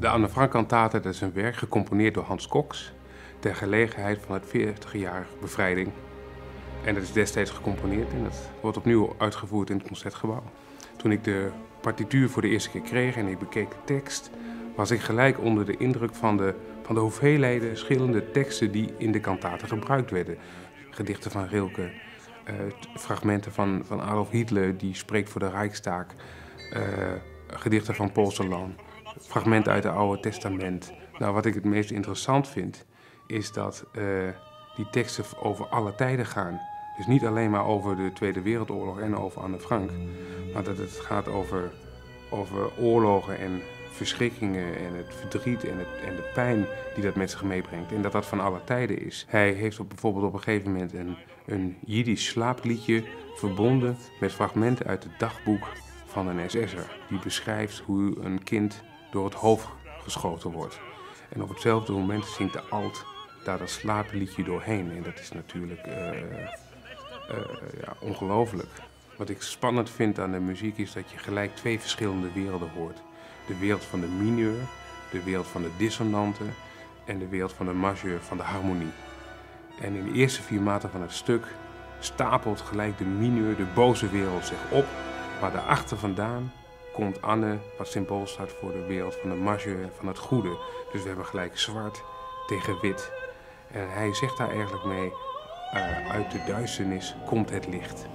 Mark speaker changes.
Speaker 1: De Anne Frank kantate dat is een werk gecomponeerd door Hans Cox ter gelegenheid van het 40-jarige bevrijding. En dat is destijds gecomponeerd en dat wordt opnieuw uitgevoerd in het Concertgebouw. Toen ik de partituur voor de eerste keer kreeg en ik bekeek de tekst, was ik gelijk onder de indruk van de, van de hoeveelheden verschillende teksten die in de kantate gebruikt werden. Gedichten van Rilke, eh, fragmenten van, van Adolf Hitler die spreekt voor de Rijkstaak, eh, gedichten van Paul Celan, fragmenten uit het Oude Testament. Nou, wat ik het meest interessant vind, is dat uh, die teksten over alle tijden gaan. Dus niet alleen maar over de Tweede Wereldoorlog en over Anne Frank, maar dat het gaat over, over oorlogen en verschrikkingen en het verdriet en, het, en de pijn die dat met zich meebrengt. En dat dat van alle tijden is. Hij heeft op, bijvoorbeeld op een gegeven moment een, een Jiddisch slaapliedje verbonden met fragmenten uit het dagboek van een SS'er. Die beschrijft hoe een kind door het hoofd geschoten wordt. En op hetzelfde moment zingt de alt daar dat slaapliedje doorheen. En dat is natuurlijk uh, ja, ongelooflijk. Wat ik spannend vind aan de muziek is dat je gelijk twee verschillende werelden hoort. De wereld van de mineur, de wereld van de dissonante en de wereld van de majeur, van de harmonie. En in de eerste vier maten van het stuk stapelt gelijk de mineur, de boze wereld, zich op. Maar daarachter vandaan komt Anne, wat symbool staat voor de wereld van de majeur, van het goede. Dus we hebben gelijk zwart tegen wit. En hij zegt daar eigenlijk mee, uh, uit de duisternis komt het licht.